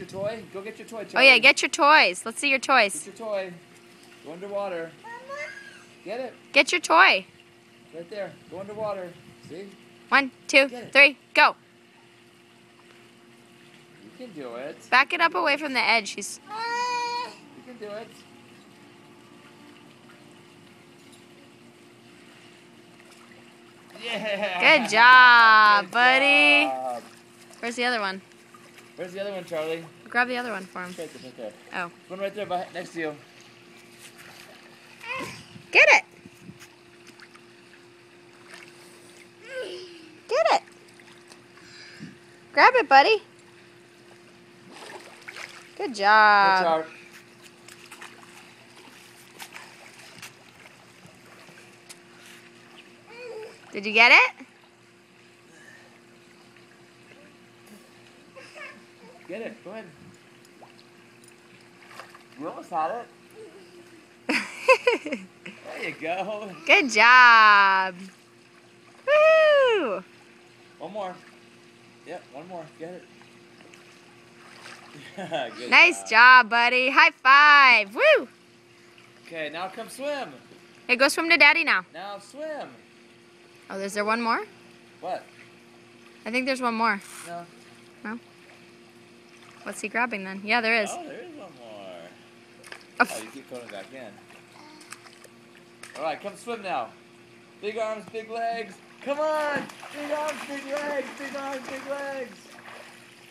Your toy? Go get your toy, Oh yeah, get your toys. Let's see your toys. Get your toy. Go underwater. Get it. Get your toy. Right there. Go underwater. See? One, two, three, go. You can do it. Back it up away from the edge. She's You can do it. Yeah. Good job, buddy. job. Where's the other one? Where's the other one, Charlie? Grab the other one for him. Right there, right there. Oh. One right there, by, next to you. Get it. Get it. Grab it, buddy. Good job. Good. Did you get it? Get it. Go ahead. You almost had it. There you go. Good job. Woo! One more. Yep, one more. Get it. Nice job, buddy. High five. Woo! Okay, now come swim. Hey, go swim to daddy now. Now swim. Oh, is there one more? What? I think there's one more. No. No. What's he grabbing then? Yeah, there is. Oh, there is one more. Oh, Oh, you keep going back in. All right, come swim now. Big arms, big legs. Come on. Big arms, big legs. Big arms, big legs.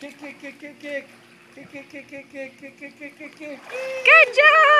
Kick, kick, kick, kick, kick. Kick, kick, kick, kick, kick, kick, kick, kick, kick, kick. Good job!